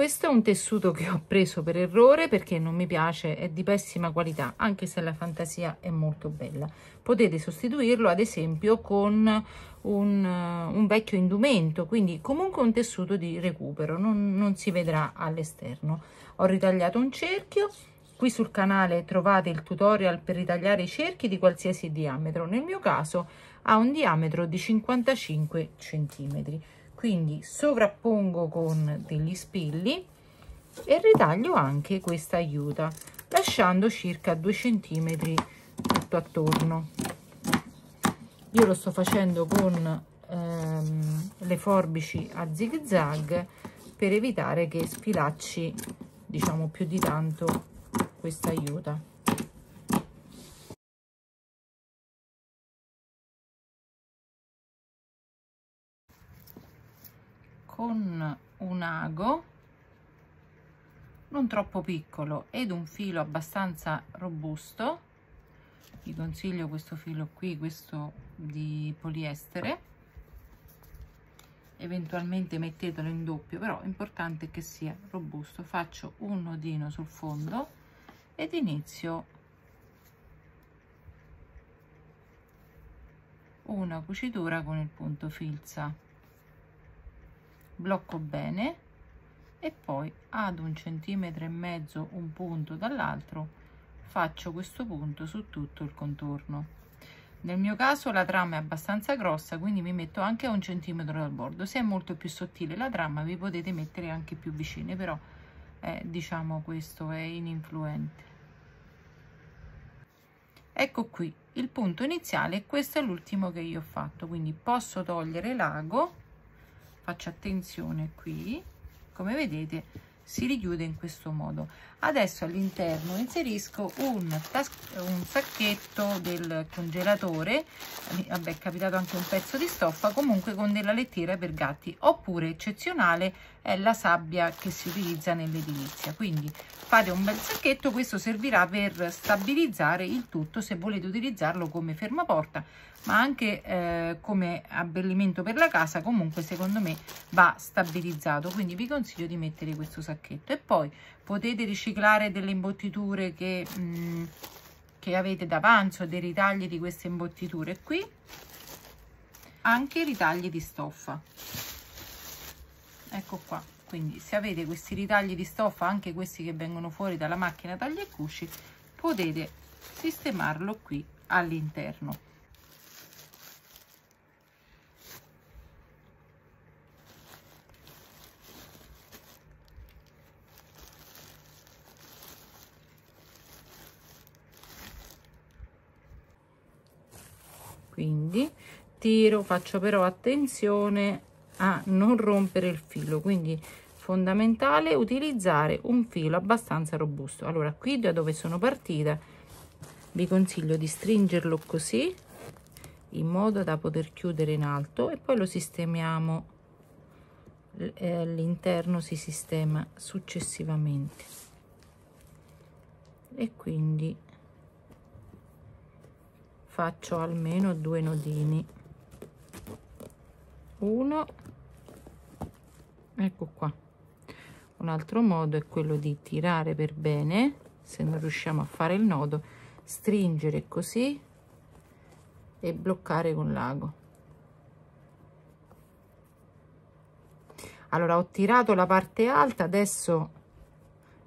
questo è un tessuto che ho preso per errore perché non mi piace, è di pessima qualità, anche se la fantasia è molto bella. Potete sostituirlo ad esempio con un, un vecchio indumento, quindi comunque un tessuto di recupero, non, non si vedrà all'esterno. Ho ritagliato un cerchio, qui sul canale trovate il tutorial per ritagliare i cerchi di qualsiasi diametro, nel mio caso ha un diametro di 55 centimetri quindi sovrappongo con degli spilli e ritaglio anche questa aiuta lasciando circa 2 centimetri tutto attorno. Io lo sto facendo con ehm, le forbici a zig zag per evitare che sfilacci diciamo più di tanto questa aiuta con un ago non troppo piccolo ed un filo abbastanza robusto. Vi consiglio questo filo qui questo di poliestere. Eventualmente mettetelo in doppio però è importante che sia robusto. Faccio un nodino sul fondo ed inizio una cucitura con il punto filza blocco bene e poi ad un centimetro e mezzo un punto dall'altro faccio questo punto su tutto il contorno. Nel mio caso la trama è abbastanza grossa quindi mi metto anche a un centimetro dal bordo. Se è molto più sottile la trama vi potete mettere anche più vicine però eh, diciamo questo è ininfluente. Ecco qui il punto iniziale questo è l'ultimo che io ho fatto quindi posso togliere l'ago faccio attenzione qui. Come vedete si richiude in questo modo adesso all'interno inserisco un, un sacchetto del congelatore. Vabbè è capitato anche un pezzo di stoffa comunque con della lettiera per gatti. Oppure eccezionale è la sabbia che si utilizza nell'edilizia. Quindi fate un bel sacchetto questo servirà per stabilizzare il tutto se volete utilizzarlo come fermaporta ma anche eh, come abbellimento per la casa. Comunque secondo me va stabilizzato. Quindi vi consiglio di mettere questo sacchetto. E poi potete riciclare delle imbottiture che, mh, mm, che avete d'avanzo dei ritagli di queste imbottiture qui. Anche i ritagli di stoffa. Ecco qua. Quindi se avete questi ritagli di stoffa anche questi che vengono fuori dalla macchina taglia e cusci potete sistemarlo qui all'interno quindi tiro faccio però attenzione a non rompere il filo quindi fondamentale utilizzare un filo abbastanza robusto. Allora qui da dove sono partita vi consiglio di stringerlo così in modo da poter chiudere in alto e poi lo sistemiamo eh, l'interno si sistema successivamente. E quindi faccio almeno due nodini. Uno. Ecco qua. Un altro modo è quello di tirare per bene se non riusciamo a fare il nodo stringere così e bloccare con l'ago. Allora ho tirato la parte alta adesso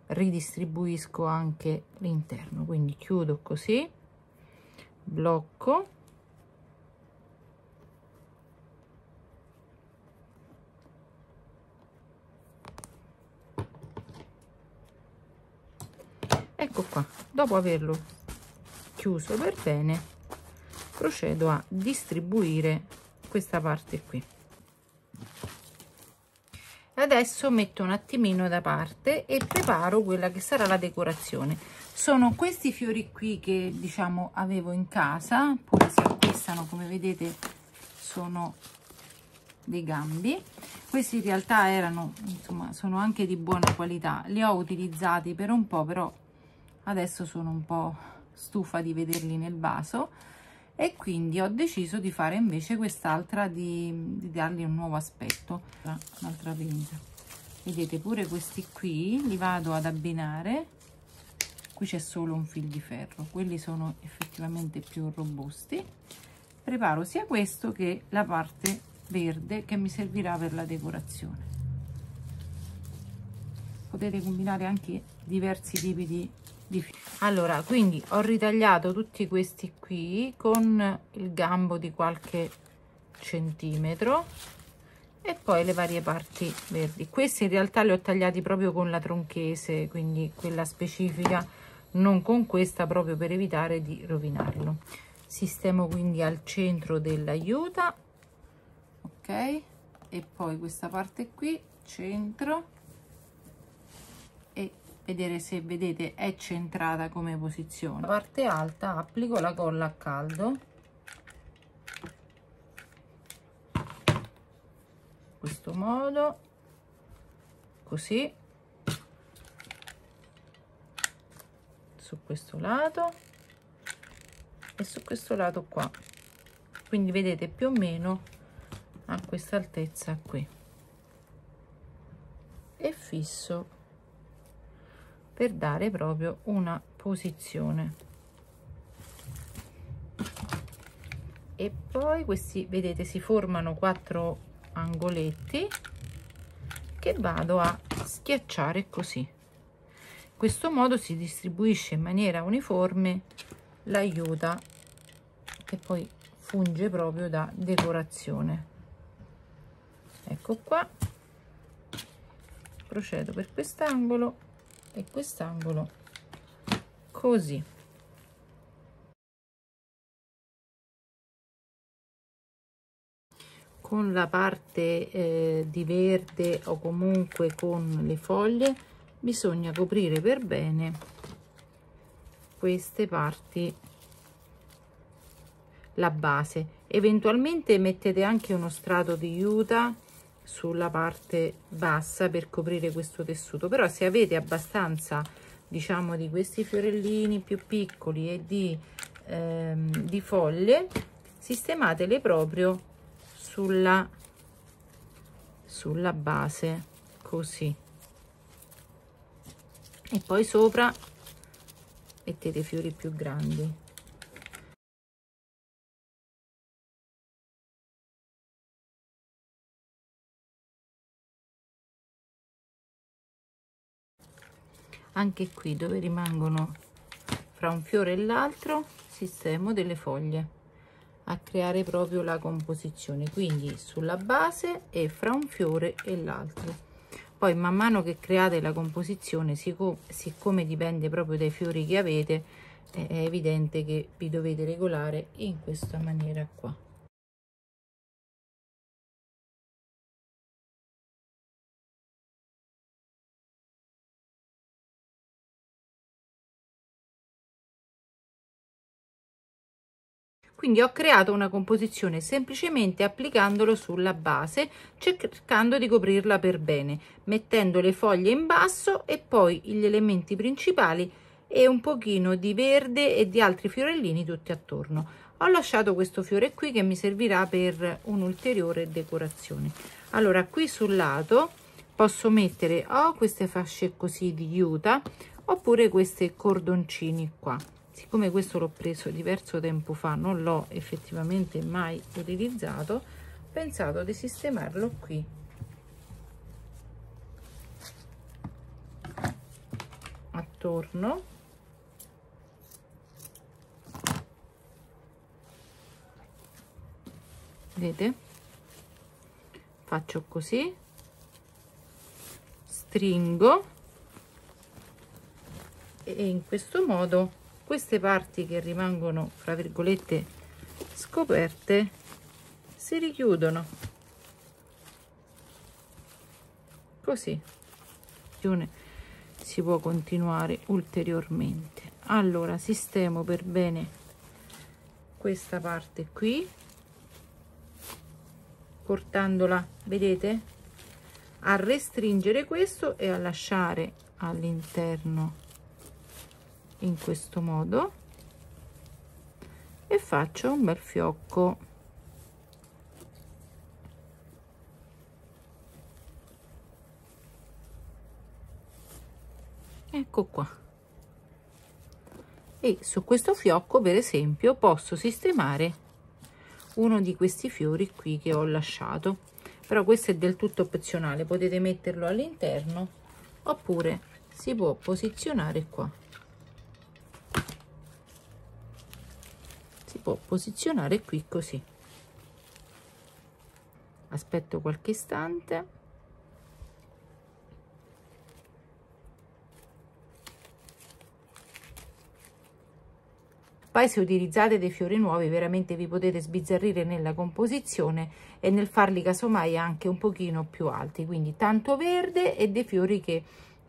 ridistribuisco anche l'interno quindi chiudo così blocco. Ecco qua dopo averlo chiuso per bene procedo a distribuire questa parte qui. Adesso metto un attimino da parte e preparo quella che sarà la decorazione sono questi fiori qui che diciamo avevo in casa pure si acquistano come vedete sono dei gambi. Questi in realtà erano insomma sono anche di buona qualità. Li ho utilizzati per un po però adesso sono un po' stufa di vederli nel vaso. E quindi ho deciso di fare invece quest'altra di, di dargli un nuovo aspetto un'altra pinza. Vedete pure questi qui li vado ad abbinare qui c'è solo un fil di ferro. Quelli sono effettivamente più robusti. Preparo sia questo che la parte verde che mi servirà per la decorazione. Potete combinare anche diversi tipi di, di allora quindi ho ritagliato tutti questi qui con il gambo di qualche centimetro e poi le varie parti verdi. Questi in realtà li ho tagliati proprio con la tronchese quindi quella specifica non con questa proprio per evitare di rovinarlo. Sistemo quindi al centro dell'aiuta ok? E poi questa parte qui centro. E vedere se vedete è centrata come posizione. La parte alta applico la colla a caldo. Questo modo così su questo lato e su questo lato qua. Quindi vedete più o meno a questa altezza qui. E fisso per dare proprio una posizione. E poi questi vedete si formano quattro angoletti che vado a schiacciare così questo modo si distribuisce in maniera uniforme l'aiuta che poi funge proprio da decorazione. Ecco qua. Procedo per quest'angolo e quest'angolo così. Con la parte eh, di verde o comunque con le foglie bisogna coprire per bene queste parti. La base. Eventualmente mettete anche uno strato di juta sulla parte bassa per coprire questo tessuto. Però se avete abbastanza diciamo di questi fiorellini più piccoli e di, ehm, di foglie sistematele proprio sulla sulla base così e poi sopra mettete fiori più grandi. Anche qui dove rimangono fra un fiore e l'altro sistemo delle foglie a creare proprio la composizione. Quindi sulla base e fra un fiore e l'altro poi man mano che create la composizione siccome dipende proprio dai fiori che avete è evidente che vi dovete regolare in questa maniera qua quindi ho creato una composizione semplicemente applicandolo sulla base cercando di coprirla per bene mettendo le foglie in basso e poi gli elementi principali e un pochino di verde e di altri fiorellini tutti attorno. Ho lasciato questo fiore qui che mi servirà per un'ulteriore decorazione. Allora qui sul lato posso mettere o queste fasce così di juta oppure questi cordoncini qua siccome questo l'ho preso diverso tempo fa non l'ho effettivamente mai utilizzato ho pensato di sistemarlo qui. Attorno. Vedete? Faccio così. Stringo. E in questo modo queste parti che rimangono fra virgolette scoperte si richiudono. Così si può continuare ulteriormente. Allora sistemo per bene questa parte qui portandola vedete? A restringere questo e a lasciare all'interno in questo modo e faccio un bel fiocco. Ecco qua. E su questo fiocco per esempio posso sistemare uno di questi fiori qui che ho lasciato. Però questo è del tutto opzionale potete metterlo all'interno oppure si può posizionare qua si può posizionare qui così. Aspetto qualche istante. Poi se utilizzate dei fiori nuovi veramente vi potete sbizzarrire nella composizione e nel farli casomai anche un pochino più alti, quindi tanto verde e dei fiori che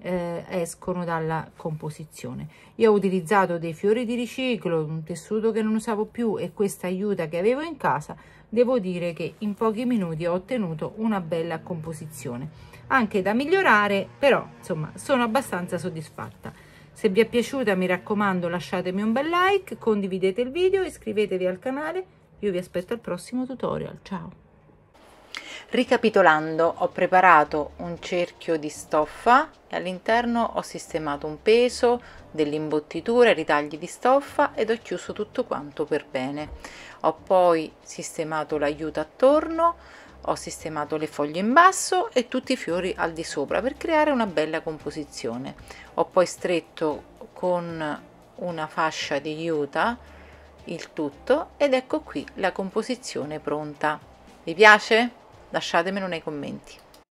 eh, escono dalla composizione. Io ho utilizzato dei fiori di riciclo, un tessuto che non usavo più e questa aiuta che avevo in casa, devo dire che in pochi minuti ho ottenuto una bella composizione. Anche da migliorare, però insomma sono abbastanza soddisfatta. Se vi è piaciuta mi raccomando lasciatemi un bel like, condividete il video, iscrivetevi al canale, io vi aspetto al prossimo tutorial, ciao! Ricapitolando, ho preparato un cerchio di stoffa e all'interno ho sistemato un peso, delle imbottiture, ritagli di stoffa ed ho chiuso tutto quanto per bene. Ho poi sistemato l'aiuto attorno, ho sistemato le foglie in basso e tutti i fiori al di sopra per creare una bella composizione ho poi stretto con una fascia di juta il tutto ed ecco qui la composizione pronta vi piace? Lasciatemelo nei commenti